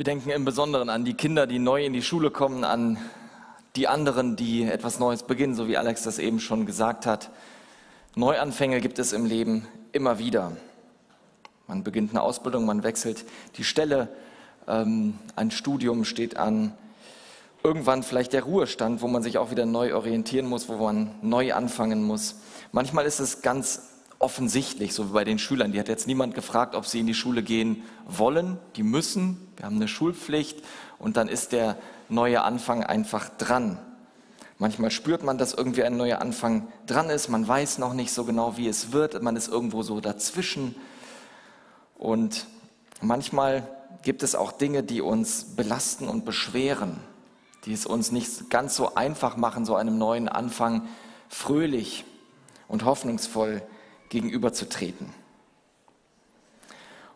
Wir denken im Besonderen an die Kinder, die neu in die Schule kommen, an die anderen, die etwas Neues beginnen, so wie Alex das eben schon gesagt hat. Neuanfänge gibt es im Leben immer wieder. Man beginnt eine Ausbildung, man wechselt die Stelle, ähm, ein Studium steht an. Irgendwann vielleicht der Ruhestand, wo man sich auch wieder neu orientieren muss, wo man neu anfangen muss. Manchmal ist es ganz offensichtlich, so wie bei den Schülern. Die hat jetzt niemand gefragt, ob sie in die Schule gehen wollen. Die müssen. Wir haben eine Schulpflicht und dann ist der neue Anfang einfach dran. Manchmal spürt man, dass irgendwie ein neuer Anfang dran ist. Man weiß noch nicht so genau, wie es wird. Man ist irgendwo so dazwischen. Und manchmal gibt es auch Dinge, die uns belasten und beschweren, die es uns nicht ganz so einfach machen, so einem neuen Anfang fröhlich und hoffnungsvoll gegenüberzutreten.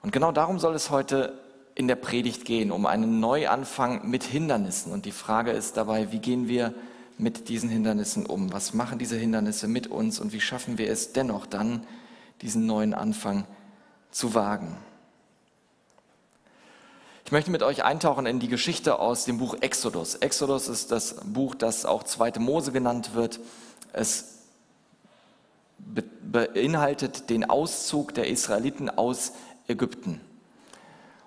Und genau darum soll es heute in der Predigt gehen, um einen Neuanfang mit Hindernissen. Und die Frage ist dabei, wie gehen wir mit diesen Hindernissen um? Was machen diese Hindernisse mit uns und wie schaffen wir es dennoch dann, diesen neuen Anfang zu wagen? Ich möchte mit euch eintauchen in die Geschichte aus dem Buch Exodus. Exodus ist das Buch, das auch Zweite Mose genannt wird. Es beinhaltet den Auszug der Israeliten aus Ägypten.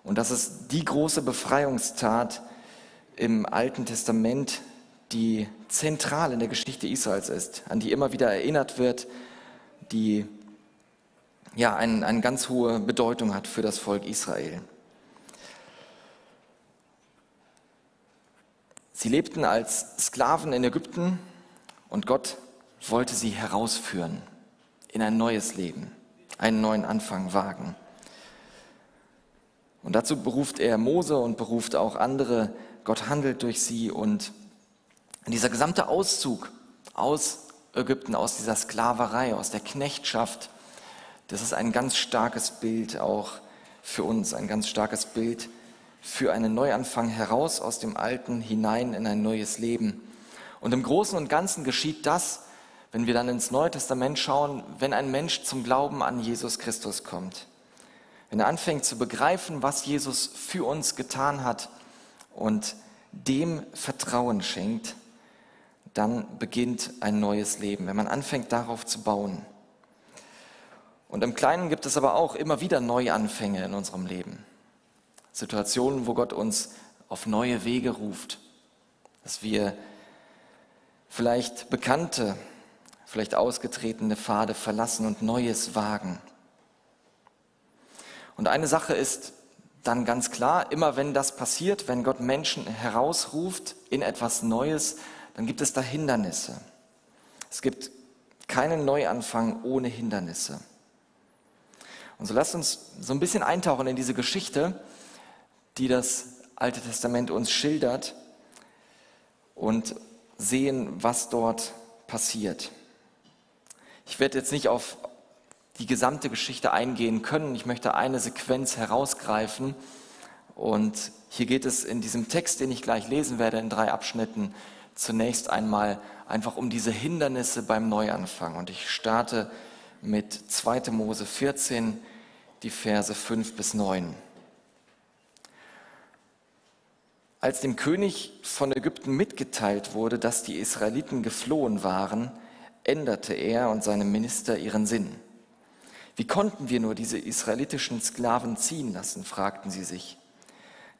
Und das ist die große Befreiungstat im Alten Testament, die zentral in der Geschichte Israels ist, an die immer wieder erinnert wird, die ja eine, eine ganz hohe Bedeutung hat für das Volk Israel. Sie lebten als Sklaven in Ägypten und Gott wollte sie herausführen in ein neues Leben, einen neuen Anfang wagen. Und dazu beruft er Mose und beruft auch andere. Gott handelt durch sie und dieser gesamte Auszug aus Ägypten, aus dieser Sklaverei, aus der Knechtschaft, das ist ein ganz starkes Bild auch für uns, ein ganz starkes Bild für einen Neuanfang heraus aus dem Alten hinein in ein neues Leben. Und im Großen und Ganzen geschieht das, wenn wir dann ins Neue Testament schauen, wenn ein Mensch zum Glauben an Jesus Christus kommt, wenn er anfängt zu begreifen, was Jesus für uns getan hat und dem Vertrauen schenkt, dann beginnt ein neues Leben, wenn man anfängt darauf zu bauen. Und im Kleinen gibt es aber auch immer wieder Neuanfänge in unserem Leben. Situationen, wo Gott uns auf neue Wege ruft, dass wir vielleicht bekannte vielleicht ausgetretene Pfade verlassen und Neues wagen. Und eine Sache ist dann ganz klar, immer wenn das passiert, wenn Gott Menschen herausruft in etwas Neues, dann gibt es da Hindernisse. Es gibt keinen Neuanfang ohne Hindernisse. Und so lasst uns so ein bisschen eintauchen in diese Geschichte, die das Alte Testament uns schildert und sehen, was dort passiert. Ich werde jetzt nicht auf die gesamte Geschichte eingehen können. Ich möchte eine Sequenz herausgreifen. Und hier geht es in diesem Text, den ich gleich lesen werde, in drei Abschnitten, zunächst einmal einfach um diese Hindernisse beim Neuanfang. Und ich starte mit 2. Mose 14, die Verse 5 bis 9. Als dem König von Ägypten mitgeteilt wurde, dass die Israeliten geflohen waren, änderte er und seine Minister ihren Sinn. Wie konnten wir nur diese israelitischen Sklaven ziehen lassen, fragten sie sich.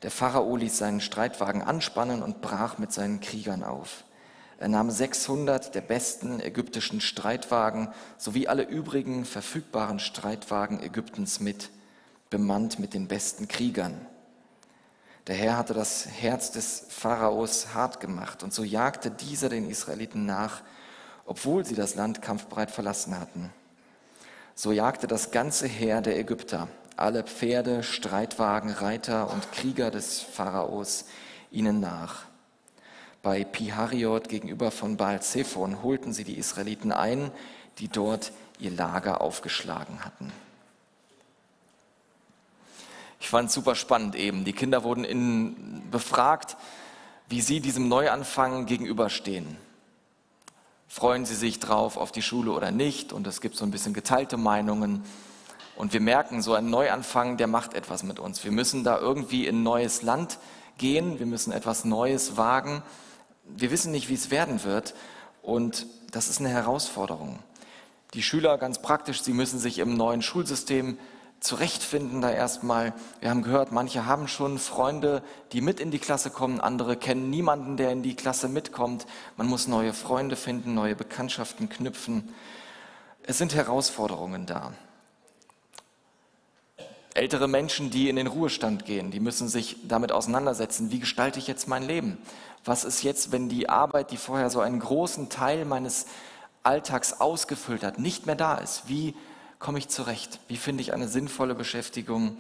Der Pharao ließ seinen Streitwagen anspannen und brach mit seinen Kriegern auf. Er nahm 600 der besten ägyptischen Streitwagen sowie alle übrigen verfügbaren Streitwagen Ägyptens mit, bemannt mit den besten Kriegern. Der Herr hatte das Herz des Pharaos hart gemacht und so jagte dieser den Israeliten nach obwohl sie das Land kampfbereit verlassen hatten. So jagte das ganze Heer der Ägypter, alle Pferde, Streitwagen, Reiter und Krieger des Pharaos ihnen nach. Bei Pihariot gegenüber von Baal Zephon holten sie die Israeliten ein, die dort ihr Lager aufgeschlagen hatten. Ich fand es super spannend eben. Die Kinder wurden in, befragt, wie sie diesem Neuanfang gegenüberstehen. Freuen sie sich drauf auf die Schule oder nicht? Und es gibt so ein bisschen geteilte Meinungen. Und wir merken, so ein Neuanfang, der macht etwas mit uns. Wir müssen da irgendwie in neues Land gehen, wir müssen etwas Neues wagen. Wir wissen nicht, wie es werden wird. Und das ist eine Herausforderung. Die Schüler ganz praktisch, sie müssen sich im neuen Schulsystem zurechtfinden da erstmal. Wir haben gehört, manche haben schon Freunde, die mit in die Klasse kommen, andere kennen niemanden, der in die Klasse mitkommt. Man muss neue Freunde finden, neue Bekanntschaften knüpfen. Es sind Herausforderungen da. Ältere Menschen, die in den Ruhestand gehen, die müssen sich damit auseinandersetzen, wie gestalte ich jetzt mein Leben? Was ist jetzt, wenn die Arbeit, die vorher so einen großen Teil meines Alltags ausgefüllt hat, nicht mehr da ist? Wie komme ich zurecht? Wie finde ich eine sinnvolle Beschäftigung?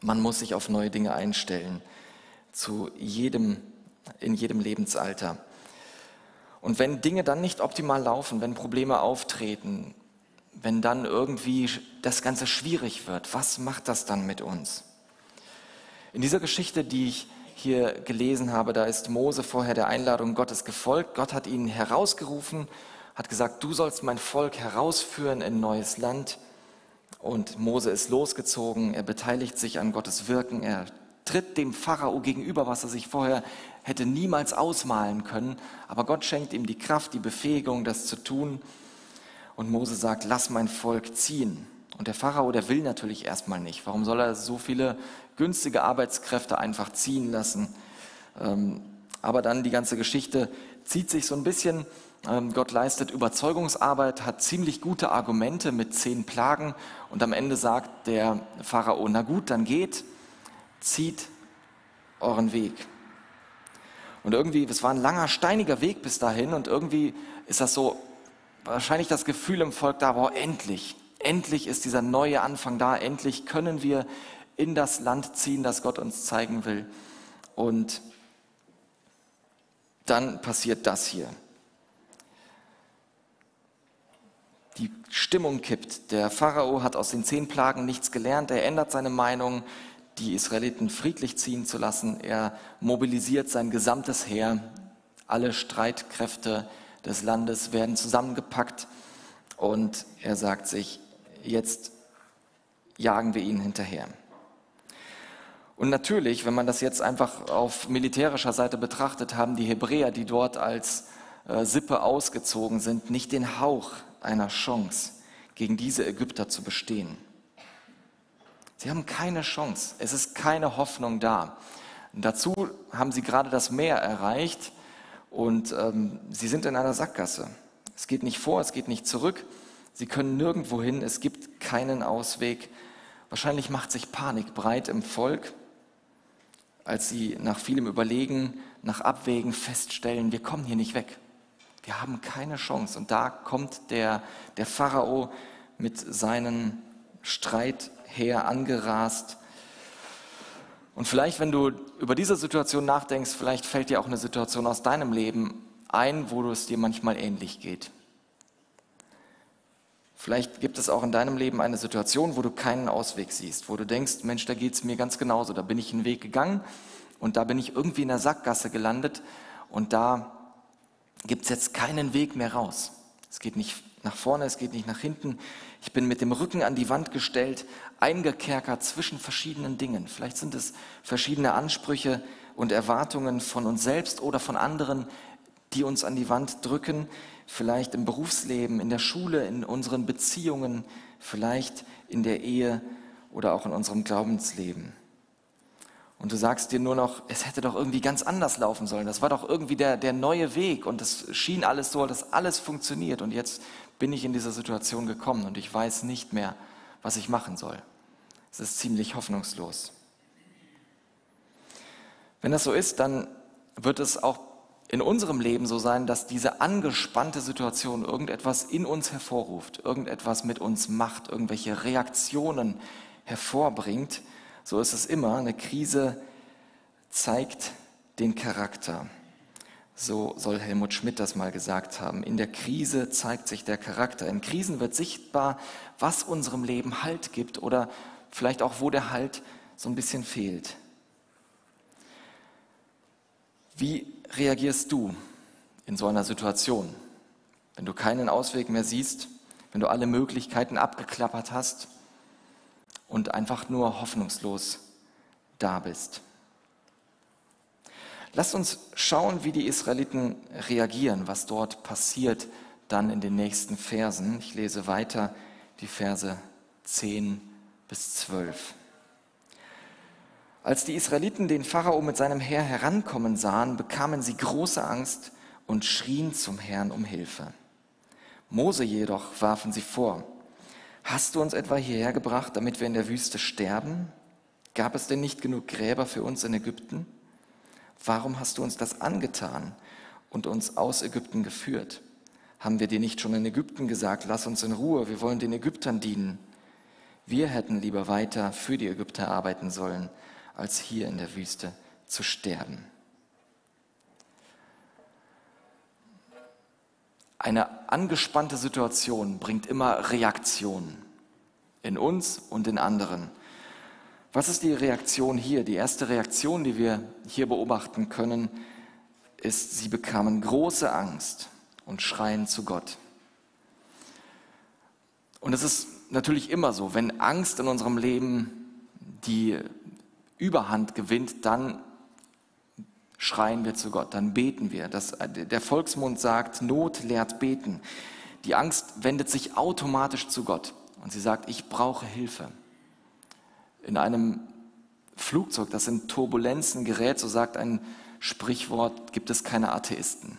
Man muss sich auf neue Dinge einstellen, zu jedem, in jedem Lebensalter. Und wenn Dinge dann nicht optimal laufen, wenn Probleme auftreten, wenn dann irgendwie das Ganze schwierig wird, was macht das dann mit uns? In dieser Geschichte, die ich hier gelesen habe, da ist Mose vorher der Einladung Gottes gefolgt. Gott hat ihn herausgerufen hat gesagt, du sollst mein Volk herausführen in neues Land. Und Mose ist losgezogen, er beteiligt sich an Gottes Wirken, er tritt dem Pharao gegenüber, was er sich vorher hätte niemals ausmalen können. Aber Gott schenkt ihm die Kraft, die Befähigung, das zu tun. Und Mose sagt, lass mein Volk ziehen. Und der Pharao, der will natürlich erstmal nicht. Warum soll er so viele günstige Arbeitskräfte einfach ziehen lassen? Ähm, aber dann die ganze Geschichte zieht sich so ein bisschen Gott leistet Überzeugungsarbeit, hat ziemlich gute Argumente mit zehn Plagen und am Ende sagt der Pharao, na gut, dann geht, zieht euren Weg. Und irgendwie, es war ein langer, steiniger Weg bis dahin und irgendwie ist das so, wahrscheinlich das Gefühl im Volk da, wow, endlich, endlich ist dieser neue Anfang da, endlich können wir in das Land ziehen, das Gott uns zeigen will. Und dann passiert das hier. Die Stimmung kippt. Der Pharao hat aus den zehn Plagen nichts gelernt. Er ändert seine Meinung, die Israeliten friedlich ziehen zu lassen. Er mobilisiert sein gesamtes Heer. Alle Streitkräfte des Landes werden zusammengepackt und er sagt sich, jetzt jagen wir ihn hinterher. Und natürlich, wenn man das jetzt einfach auf militärischer Seite betrachtet, haben die Hebräer, die dort als äh, Sippe ausgezogen sind, nicht den Hauch einer Chance, gegen diese Ägypter zu bestehen. Sie haben keine Chance. Es ist keine Hoffnung da. Und dazu haben sie gerade das Meer erreicht und ähm, sie sind in einer Sackgasse. Es geht nicht vor, es geht nicht zurück. Sie können nirgendwo hin. Es gibt keinen Ausweg. Wahrscheinlich macht sich Panik breit im Volk, als sie nach vielem Überlegen, nach Abwägen feststellen, wir kommen hier nicht weg. Wir haben keine Chance. Und da kommt der, der Pharao mit seinen Streitheer angerast. Und vielleicht, wenn du über diese Situation nachdenkst, vielleicht fällt dir auch eine Situation aus deinem Leben ein, wo es dir manchmal ähnlich geht. Vielleicht gibt es auch in deinem Leben eine Situation, wo du keinen Ausweg siehst, wo du denkst, Mensch, da geht es mir ganz genauso. Da bin ich einen Weg gegangen und da bin ich irgendwie in der Sackgasse gelandet und da gibt es jetzt keinen Weg mehr raus. Es geht nicht nach vorne, es geht nicht nach hinten. Ich bin mit dem Rücken an die Wand gestellt, eingekerkert zwischen verschiedenen Dingen. Vielleicht sind es verschiedene Ansprüche und Erwartungen von uns selbst oder von anderen, die uns an die Wand drücken. Vielleicht im Berufsleben, in der Schule, in unseren Beziehungen, vielleicht in der Ehe oder auch in unserem Glaubensleben. Und du sagst dir nur noch, es hätte doch irgendwie ganz anders laufen sollen. Das war doch irgendwie der, der neue Weg und es schien alles so, dass alles funktioniert. Und jetzt bin ich in dieser Situation gekommen und ich weiß nicht mehr, was ich machen soll. Es ist ziemlich hoffnungslos. Wenn das so ist, dann wird es auch in unserem Leben so sein, dass diese angespannte Situation irgendetwas in uns hervorruft, irgendetwas mit uns macht, irgendwelche Reaktionen hervorbringt, so ist es immer. Eine Krise zeigt den Charakter. So soll Helmut Schmidt das mal gesagt haben. In der Krise zeigt sich der Charakter. In Krisen wird sichtbar, was unserem Leben Halt gibt oder vielleicht auch, wo der Halt so ein bisschen fehlt. Wie reagierst du in so einer Situation, wenn du keinen Ausweg mehr siehst, wenn du alle Möglichkeiten abgeklappert hast, und einfach nur hoffnungslos da bist. Lasst uns schauen, wie die Israeliten reagieren, was dort passiert dann in den nächsten Versen. Ich lese weiter die Verse 10 bis 12. Als die Israeliten den Pharao mit seinem Heer herankommen sahen, bekamen sie große Angst und schrien zum Herrn um Hilfe. Mose jedoch warfen sie vor, Hast du uns etwa hierher gebracht, damit wir in der Wüste sterben? Gab es denn nicht genug Gräber für uns in Ägypten? Warum hast du uns das angetan und uns aus Ägypten geführt? Haben wir dir nicht schon in Ägypten gesagt, lass uns in Ruhe, wir wollen den Ägyptern dienen? Wir hätten lieber weiter für die Ägypter arbeiten sollen, als hier in der Wüste zu sterben. Eine angespannte Situation bringt immer Reaktionen in uns und in anderen. Was ist die Reaktion hier? Die erste Reaktion, die wir hier beobachten können, ist, sie bekamen große Angst und schreien zu Gott. Und es ist natürlich immer so, wenn Angst in unserem Leben die Überhand gewinnt, dann schreien wir zu Gott, dann beten wir. Das, der Volksmund sagt, Not lehrt beten. Die Angst wendet sich automatisch zu Gott und sie sagt, ich brauche Hilfe. In einem Flugzeug, das in Turbulenzen gerät, so sagt ein Sprichwort, gibt es keine Atheisten.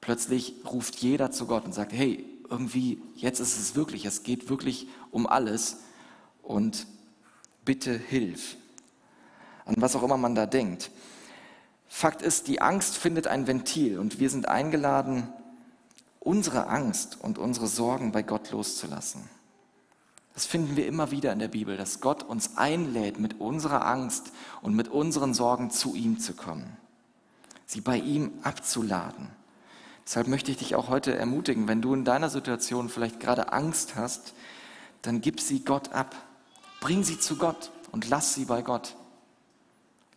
Plötzlich ruft jeder zu Gott und sagt, hey, irgendwie, jetzt ist es wirklich, es geht wirklich um alles und bitte hilf. An was auch immer man da denkt. Fakt ist, die Angst findet ein Ventil und wir sind eingeladen, unsere Angst und unsere Sorgen bei Gott loszulassen. Das finden wir immer wieder in der Bibel, dass Gott uns einlädt, mit unserer Angst und mit unseren Sorgen zu ihm zu kommen, sie bei ihm abzuladen. Deshalb möchte ich dich auch heute ermutigen, wenn du in deiner Situation vielleicht gerade Angst hast, dann gib sie Gott ab. Bring sie zu Gott und lass sie bei Gott.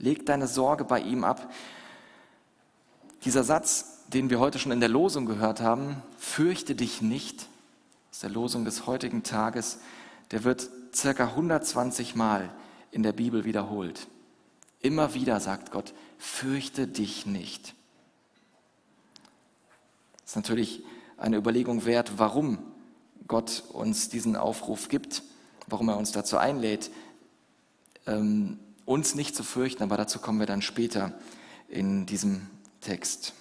Leg deine Sorge bei ihm ab. Dieser Satz, den wir heute schon in der Losung gehört haben, fürchte dich nicht, aus der Losung des heutigen Tages, der wird circa 120 Mal in der Bibel wiederholt. Immer wieder sagt Gott, fürchte dich nicht. Das ist natürlich eine Überlegung wert, warum Gott uns diesen Aufruf gibt, warum er uns dazu einlädt. Ähm, uns nicht zu fürchten, aber dazu kommen wir dann später in diesem Text.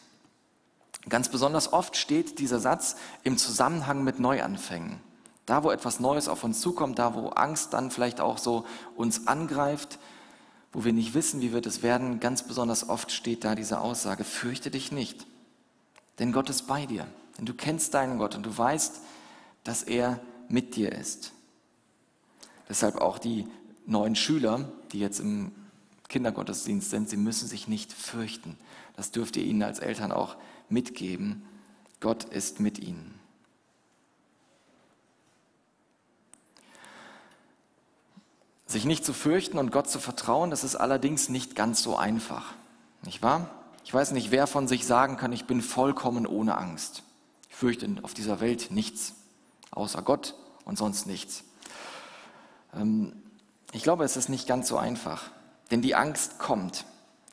Ganz besonders oft steht dieser Satz im Zusammenhang mit Neuanfängen. Da, wo etwas Neues auf uns zukommt, da, wo Angst dann vielleicht auch so uns angreift, wo wir nicht wissen, wie wird es werden, ganz besonders oft steht da diese Aussage, fürchte dich nicht, denn Gott ist bei dir. Denn du kennst deinen Gott und du weißt, dass er mit dir ist. Deshalb auch die neuen Schüler, die jetzt im Kindergottesdienst sind, sie müssen sich nicht fürchten. Das dürft ihr ihnen als Eltern auch mitgeben. Gott ist mit ihnen. Sich nicht zu fürchten und Gott zu vertrauen, das ist allerdings nicht ganz so einfach. Nicht wahr? Ich weiß nicht, wer von sich sagen kann, ich bin vollkommen ohne Angst. Ich fürchte auf dieser Welt nichts, außer Gott und sonst nichts. Ähm, ich glaube, es ist nicht ganz so einfach, denn die Angst kommt.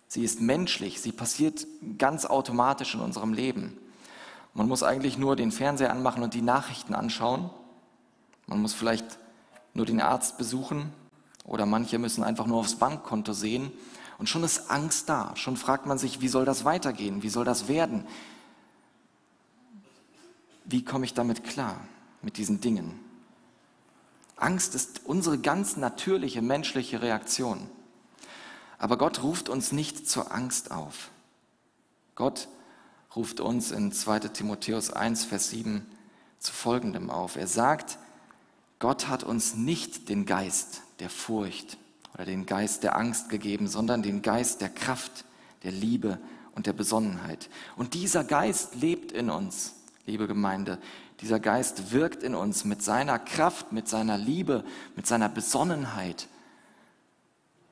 Sie ist menschlich, sie passiert ganz automatisch in unserem Leben. Man muss eigentlich nur den Fernseher anmachen und die Nachrichten anschauen. Man muss vielleicht nur den Arzt besuchen oder manche müssen einfach nur aufs Bankkonto sehen und schon ist Angst da. Schon fragt man sich, wie soll das weitergehen? Wie soll das werden? Wie komme ich damit klar, mit diesen Dingen? Angst ist unsere ganz natürliche menschliche Reaktion. Aber Gott ruft uns nicht zur Angst auf. Gott ruft uns in 2 Timotheus 1, Vers 7 zu folgendem auf. Er sagt, Gott hat uns nicht den Geist der Furcht oder den Geist der Angst gegeben, sondern den Geist der Kraft, der Liebe und der Besonnenheit. Und dieser Geist lebt in uns, liebe Gemeinde. Dieser Geist wirkt in uns mit seiner Kraft, mit seiner Liebe, mit seiner Besonnenheit.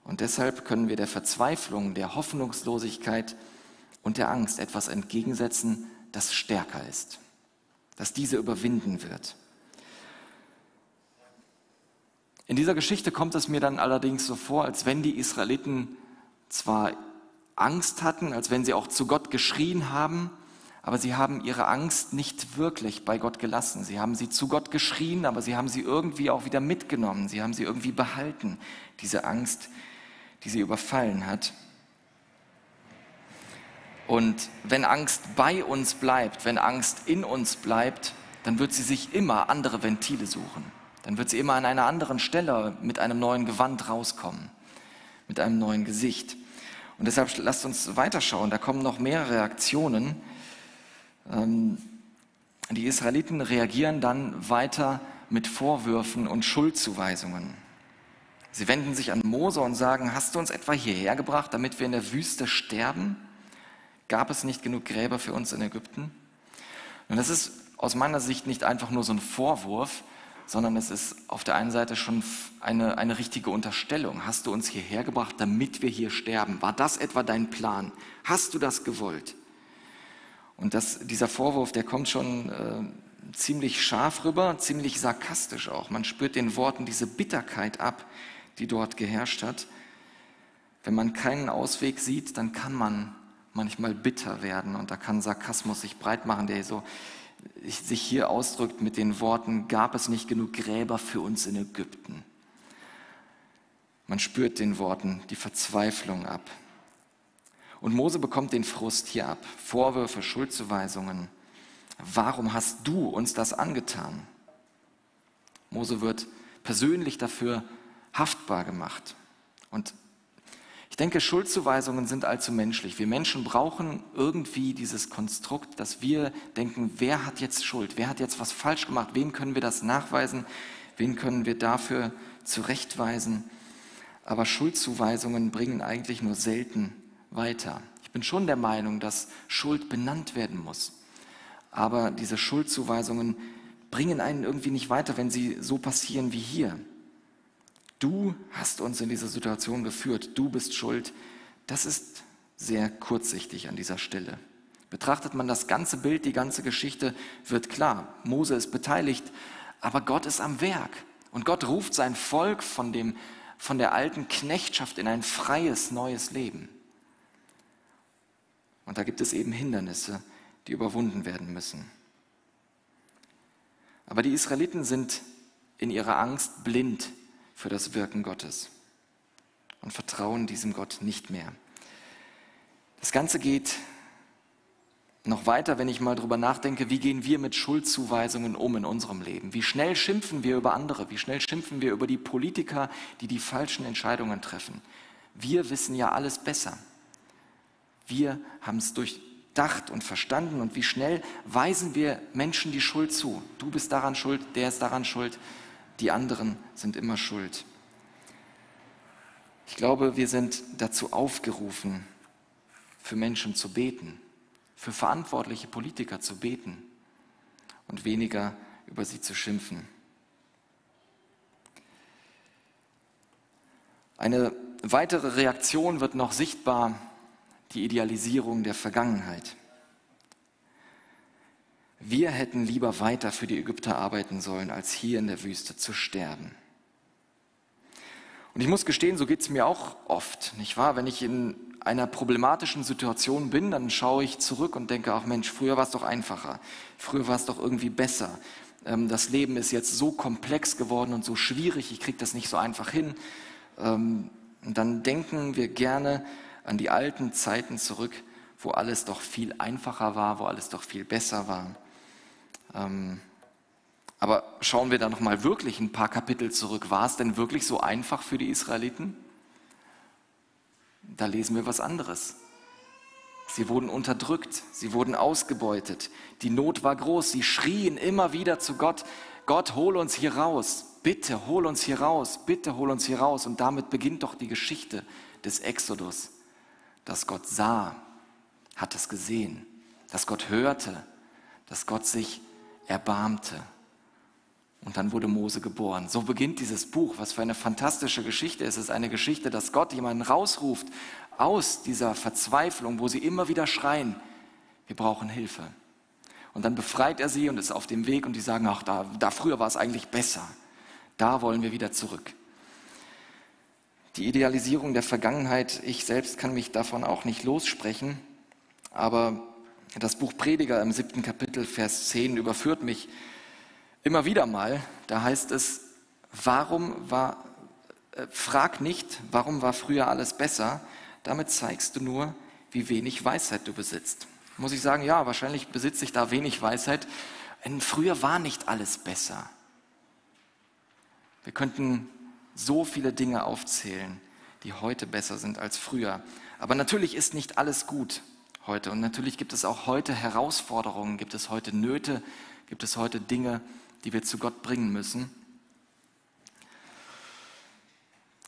Und deshalb können wir der Verzweiflung, der Hoffnungslosigkeit und der Angst etwas entgegensetzen, das stärker ist, das diese überwinden wird. In dieser Geschichte kommt es mir dann allerdings so vor, als wenn die Israeliten zwar Angst hatten, als wenn sie auch zu Gott geschrien haben, aber sie haben ihre Angst nicht wirklich bei Gott gelassen. Sie haben sie zu Gott geschrien, aber sie haben sie irgendwie auch wieder mitgenommen. Sie haben sie irgendwie behalten, diese Angst, die sie überfallen hat. Und wenn Angst bei uns bleibt, wenn Angst in uns bleibt, dann wird sie sich immer andere Ventile suchen. Dann wird sie immer an einer anderen Stelle mit einem neuen Gewand rauskommen, mit einem neuen Gesicht. Und deshalb lasst uns weiterschauen. Da kommen noch mehr Reaktionen. Ähm, die Israeliten reagieren dann weiter mit Vorwürfen und Schuldzuweisungen. Sie wenden sich an Mose und sagen, hast du uns etwa hierher gebracht, damit wir in der Wüste sterben? Gab es nicht genug Gräber für uns in Ägypten? Und das ist aus meiner Sicht nicht einfach nur so ein Vorwurf, sondern es ist auf der einen Seite schon eine, eine richtige Unterstellung. Hast du uns hierher gebracht, damit wir hier sterben? War das etwa dein Plan? Hast du das gewollt? Und das, dieser Vorwurf, der kommt schon äh, ziemlich scharf rüber, ziemlich sarkastisch auch. Man spürt den Worten diese Bitterkeit ab, die dort geherrscht hat. Wenn man keinen Ausweg sieht, dann kann man manchmal bitter werden und da kann Sarkasmus sich breit machen, der so sich hier ausdrückt mit den Worten, gab es nicht genug Gräber für uns in Ägypten. Man spürt den Worten die Verzweiflung ab. Und Mose bekommt den Frust hier ab. Vorwürfe, Schuldzuweisungen. Warum hast du uns das angetan? Mose wird persönlich dafür haftbar gemacht. Und ich denke, Schuldzuweisungen sind allzu menschlich. Wir Menschen brauchen irgendwie dieses Konstrukt, dass wir denken, wer hat jetzt Schuld? Wer hat jetzt was falsch gemacht? Wem können wir das nachweisen? Wen können wir dafür zurechtweisen? Aber Schuldzuweisungen bringen eigentlich nur selten weiter. Ich bin schon der Meinung, dass Schuld benannt werden muss. Aber diese Schuldzuweisungen bringen einen irgendwie nicht weiter, wenn sie so passieren wie hier. Du hast uns in diese Situation geführt, du bist schuld. Das ist sehr kurzsichtig an dieser Stelle. Betrachtet man das ganze Bild, die ganze Geschichte, wird klar, Mose ist beteiligt, aber Gott ist am Werk. Und Gott ruft sein Volk von, dem, von der alten Knechtschaft in ein freies, neues Leben. Und da gibt es eben Hindernisse, die überwunden werden müssen. Aber die Israeliten sind in ihrer Angst blind für das Wirken Gottes und vertrauen diesem Gott nicht mehr. Das Ganze geht noch weiter, wenn ich mal drüber nachdenke, wie gehen wir mit Schuldzuweisungen um in unserem Leben? Wie schnell schimpfen wir über andere? Wie schnell schimpfen wir über die Politiker, die die falschen Entscheidungen treffen? Wir wissen ja alles besser. Wir haben es durchdacht und verstanden und wie schnell weisen wir Menschen die Schuld zu. Du bist daran schuld, der ist daran schuld, die anderen sind immer schuld. Ich glaube, wir sind dazu aufgerufen, für Menschen zu beten, für verantwortliche Politiker zu beten und weniger über sie zu schimpfen. Eine weitere Reaktion wird noch sichtbar die Idealisierung der Vergangenheit. Wir hätten lieber weiter für die Ägypter arbeiten sollen, als hier in der Wüste zu sterben. Und ich muss gestehen, so geht es mir auch oft, nicht wahr? Wenn ich in einer problematischen Situation bin, dann schaue ich zurück und denke, ach Mensch, früher war es doch einfacher, früher war es doch irgendwie besser. Ähm, das Leben ist jetzt so komplex geworden und so schwierig, ich kriege das nicht so einfach hin. Ähm, und dann denken wir gerne, an die alten Zeiten zurück, wo alles doch viel einfacher war, wo alles doch viel besser war. Ähm, aber schauen wir da noch mal wirklich ein paar Kapitel zurück. War es denn wirklich so einfach für die Israeliten? Da lesen wir was anderes. Sie wurden unterdrückt, sie wurden ausgebeutet, die Not war groß, sie schrien immer wieder zu Gott, Gott, hol uns hier raus, bitte hol uns hier raus, bitte hol uns hier raus. Und damit beginnt doch die Geschichte des Exodus dass Gott sah, hat es gesehen, dass Gott hörte, dass Gott sich erbarmte. Und dann wurde Mose geboren. So beginnt dieses Buch. Was für eine fantastische Geschichte. Es ist eine Geschichte, dass Gott jemanden rausruft aus dieser Verzweiflung, wo sie immer wieder schreien, wir brauchen Hilfe. Und dann befreit er sie und ist auf dem Weg und die sagen, ach, da, da früher war es eigentlich besser. Da wollen wir wieder zurück. Die Idealisierung der Vergangenheit, ich selbst kann mich davon auch nicht lossprechen, aber das Buch Prediger im siebten Kapitel, Vers 10 überführt mich immer wieder mal. Da heißt es, warum war, äh, frag nicht, warum war früher alles besser, damit zeigst du nur, wie wenig Weisheit du besitzt. Muss ich sagen, ja, wahrscheinlich besitze ich da wenig Weisheit. Denn früher war nicht alles besser. Wir könnten so viele Dinge aufzählen, die heute besser sind als früher. Aber natürlich ist nicht alles gut heute. Und natürlich gibt es auch heute Herausforderungen, gibt es heute Nöte, gibt es heute Dinge, die wir zu Gott bringen müssen.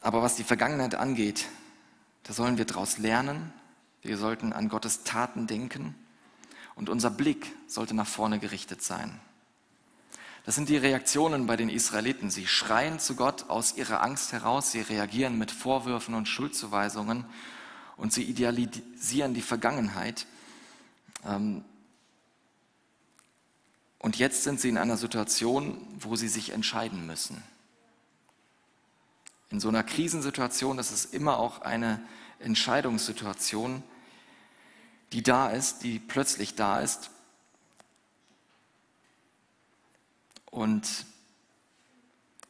Aber was die Vergangenheit angeht, da sollen wir daraus lernen. Wir sollten an Gottes Taten denken und unser Blick sollte nach vorne gerichtet sein. Das sind die Reaktionen bei den Israeliten. Sie schreien zu Gott aus ihrer Angst heraus, sie reagieren mit Vorwürfen und Schuldzuweisungen und sie idealisieren die Vergangenheit. Ähm, und jetzt sind sie in einer Situation, wo sie sich entscheiden müssen. In so einer Krisensituation ist es immer auch eine Entscheidungssituation, die da ist, die plötzlich da ist. Und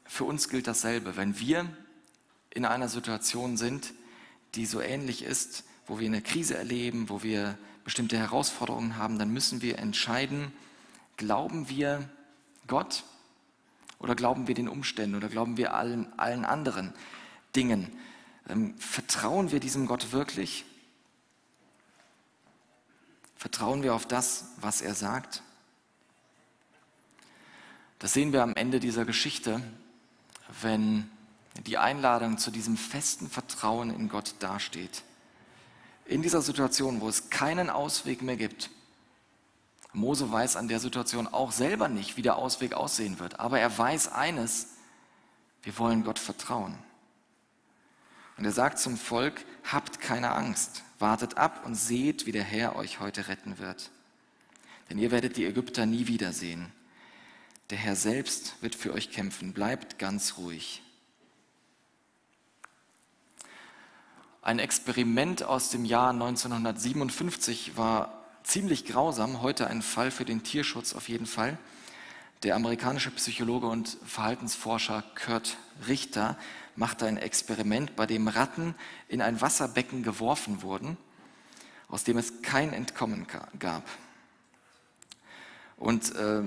für uns gilt dasselbe. Wenn wir in einer Situation sind, die so ähnlich ist, wo wir eine Krise erleben, wo wir bestimmte Herausforderungen haben, dann müssen wir entscheiden, glauben wir Gott oder glauben wir den Umständen oder glauben wir allen, allen anderen Dingen? Ähm, vertrauen wir diesem Gott wirklich? Vertrauen wir auf das, was er sagt? Das sehen wir am Ende dieser Geschichte, wenn die Einladung zu diesem festen Vertrauen in Gott dasteht. In dieser Situation, wo es keinen Ausweg mehr gibt. Mose weiß an der Situation auch selber nicht, wie der Ausweg aussehen wird, aber er weiß eines, wir wollen Gott vertrauen. Und er sagt zum Volk, habt keine Angst, wartet ab und seht, wie der Herr euch heute retten wird. Denn ihr werdet die Ägypter nie wiedersehen. Der Herr selbst wird für euch kämpfen. Bleibt ganz ruhig. Ein Experiment aus dem Jahr 1957 war ziemlich grausam, heute ein Fall für den Tierschutz auf jeden Fall. Der amerikanische Psychologe und Verhaltensforscher Kurt Richter machte ein Experiment, bei dem Ratten in ein Wasserbecken geworfen wurden, aus dem es kein Entkommen gab. Und äh,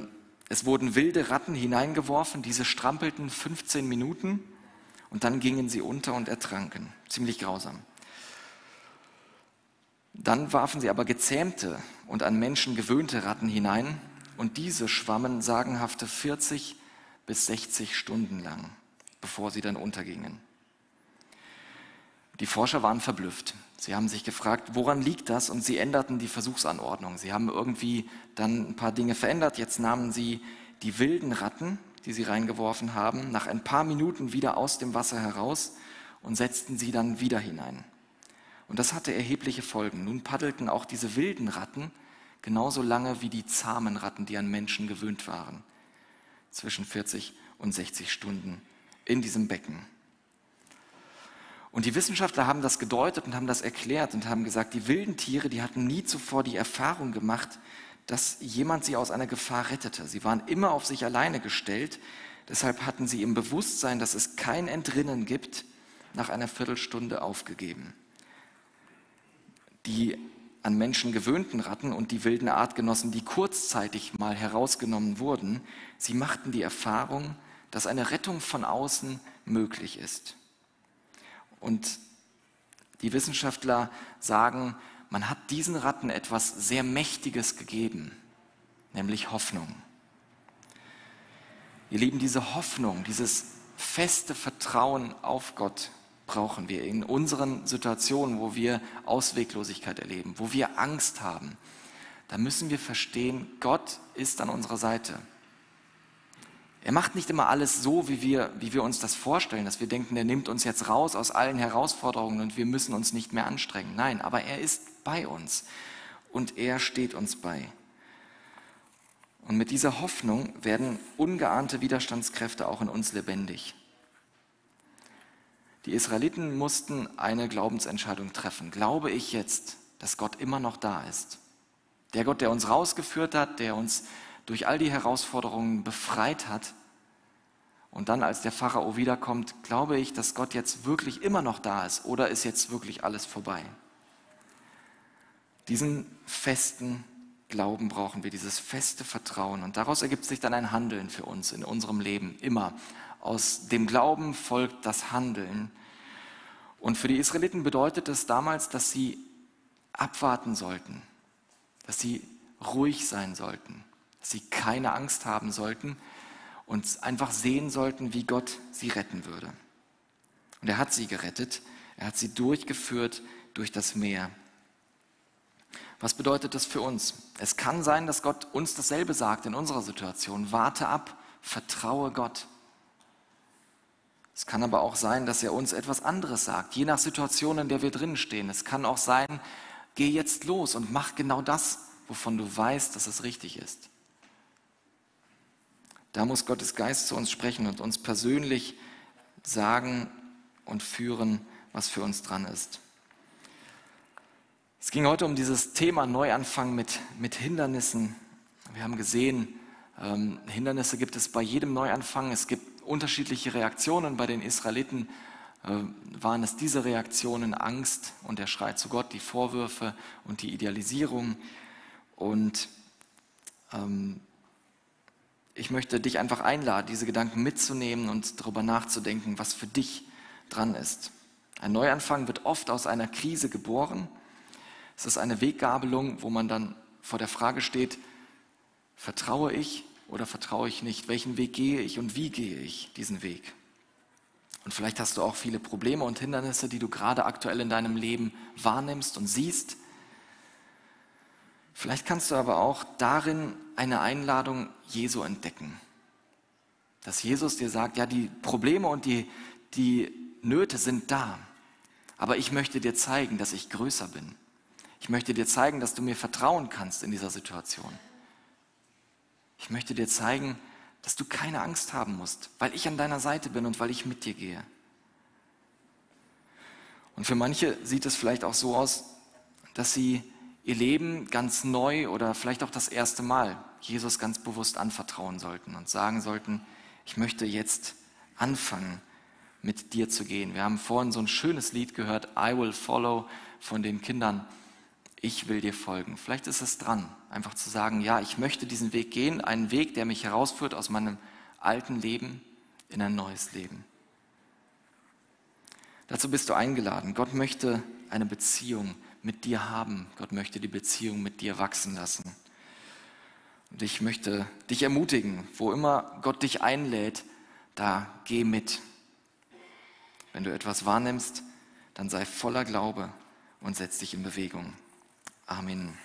es wurden wilde Ratten hineingeworfen, diese strampelten 15 Minuten und dann gingen sie unter und ertranken. Ziemlich grausam. Dann warfen sie aber gezähmte und an Menschen gewöhnte Ratten hinein und diese schwammen sagenhafte 40 bis 60 Stunden lang, bevor sie dann untergingen. Die Forscher waren verblüfft. Sie haben sich gefragt, woran liegt das? Und sie änderten die Versuchsanordnung. Sie haben irgendwie dann ein paar Dinge verändert. Jetzt nahmen sie die wilden Ratten, die sie reingeworfen haben, nach ein paar Minuten wieder aus dem Wasser heraus und setzten sie dann wieder hinein. Und das hatte erhebliche Folgen. Nun paddelten auch diese wilden Ratten genauso lange wie die zahmen Ratten, die an Menschen gewöhnt waren. Zwischen 40 und 60 Stunden in diesem Becken. Und die Wissenschaftler haben das gedeutet und haben das erklärt und haben gesagt, die wilden Tiere, die hatten nie zuvor die Erfahrung gemacht, dass jemand sie aus einer Gefahr rettete. Sie waren immer auf sich alleine gestellt. Deshalb hatten sie im Bewusstsein, dass es kein Entrinnen gibt, nach einer Viertelstunde aufgegeben. Die an Menschen gewöhnten Ratten und die wilden Artgenossen, die kurzzeitig mal herausgenommen wurden, sie machten die Erfahrung, dass eine Rettung von außen möglich ist. Und die Wissenschaftler sagen, man hat diesen Ratten etwas sehr Mächtiges gegeben, nämlich Hoffnung. Ihr Lieben, diese Hoffnung, dieses feste Vertrauen auf Gott brauchen wir in unseren Situationen, wo wir Ausweglosigkeit erleben, wo wir Angst haben. Da müssen wir verstehen, Gott ist an unserer Seite. Er macht nicht immer alles so, wie wir, wie wir uns das vorstellen, dass wir denken, er nimmt uns jetzt raus aus allen Herausforderungen und wir müssen uns nicht mehr anstrengen. Nein, aber er ist bei uns und er steht uns bei. Und mit dieser Hoffnung werden ungeahnte Widerstandskräfte auch in uns lebendig. Die Israeliten mussten eine Glaubensentscheidung treffen. Glaube ich jetzt, dass Gott immer noch da ist? Der Gott, der uns rausgeführt hat, der uns durch all die Herausforderungen befreit hat. Und dann, als der Pharao wiederkommt, glaube ich, dass Gott jetzt wirklich immer noch da ist oder ist jetzt wirklich alles vorbei? Diesen festen Glauben brauchen wir, dieses feste Vertrauen. Und daraus ergibt sich dann ein Handeln für uns in unserem Leben, immer. Aus dem Glauben folgt das Handeln. Und für die Israeliten bedeutet es damals, dass sie abwarten sollten, dass sie ruhig sein sollten, sie keine Angst haben sollten und einfach sehen sollten, wie Gott sie retten würde. Und er hat sie gerettet, er hat sie durchgeführt durch das Meer. Was bedeutet das für uns? Es kann sein, dass Gott uns dasselbe sagt in unserer Situation. Warte ab, vertraue Gott. Es kann aber auch sein, dass er uns etwas anderes sagt, je nach Situation, in der wir drinnen stehen. Es kann auch sein, geh jetzt los und mach genau das, wovon du weißt, dass es richtig ist. Da muss Gottes Geist zu uns sprechen und uns persönlich sagen und führen, was für uns dran ist. Es ging heute um dieses Thema Neuanfang mit, mit Hindernissen. Wir haben gesehen, ähm, Hindernisse gibt es bei jedem Neuanfang. Es gibt unterschiedliche Reaktionen. Bei den Israeliten äh, waren es diese Reaktionen Angst und der Schrei zu Gott, die Vorwürfe und die Idealisierung. Und ähm, ich möchte dich einfach einladen, diese Gedanken mitzunehmen und darüber nachzudenken, was für dich dran ist. Ein Neuanfang wird oft aus einer Krise geboren es ist eine Weggabelung, wo man dann vor der Frage steht, vertraue ich oder vertraue ich nicht? Welchen Weg gehe ich und wie gehe ich diesen Weg? Und vielleicht hast du auch viele Probleme und Hindernisse, die du gerade aktuell in deinem Leben wahrnimmst und siehst. Vielleicht kannst du aber auch darin eine Einladung Jesu entdecken. Dass Jesus dir sagt, ja, die Probleme und die, die Nöte sind da, aber ich möchte dir zeigen, dass ich größer bin. Ich möchte dir zeigen, dass du mir vertrauen kannst in dieser Situation. Ich möchte dir zeigen, dass du keine Angst haben musst, weil ich an deiner Seite bin und weil ich mit dir gehe. Und für manche sieht es vielleicht auch so aus, dass sie ihr Leben ganz neu oder vielleicht auch das erste Mal Jesus ganz bewusst anvertrauen sollten und sagen sollten, ich möchte jetzt anfangen, mit dir zu gehen. Wir haben vorhin so ein schönes Lied gehört, I will follow von den Kindern ich will dir folgen. Vielleicht ist es dran, einfach zu sagen, ja, ich möchte diesen Weg gehen, einen Weg, der mich herausführt aus meinem alten Leben in ein neues Leben. Dazu bist du eingeladen. Gott möchte eine Beziehung mit dir haben. Gott möchte die Beziehung mit dir wachsen lassen. Und ich möchte dich ermutigen, wo immer Gott dich einlädt, da geh mit. Wenn du etwas wahrnimmst, dann sei voller Glaube und setz dich in Bewegung. Amen.